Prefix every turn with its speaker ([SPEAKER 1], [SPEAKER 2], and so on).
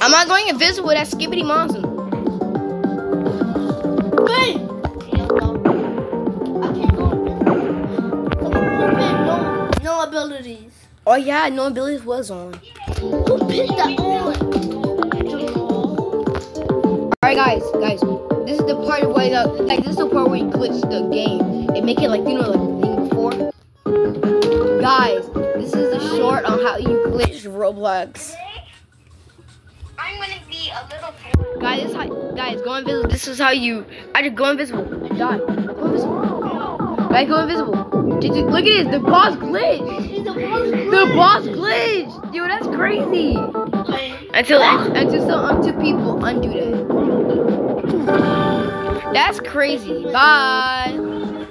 [SPEAKER 1] I'm not going invisible. That's Skibbity Monster.
[SPEAKER 2] Wait! I can't go invisible. Someone no, no abilities.
[SPEAKER 1] Oh yeah, no abilities was on.
[SPEAKER 2] Who picked that on?
[SPEAKER 1] Alright guys, guys, this is the part where the like this is the part where you glitch the game and make it like you know like the thing before. Guys, this is a short on how you glitch Roblox.
[SPEAKER 3] I'm gonna be a little.
[SPEAKER 1] Guys, this is how guys go invisible. This is how you either go invisible and die. Go invisible. Guys, go invisible. Did you look at this? The boss glitch. The boss glitch. Dude, that's crazy. Until until some until people undo that. That's crazy. Bye.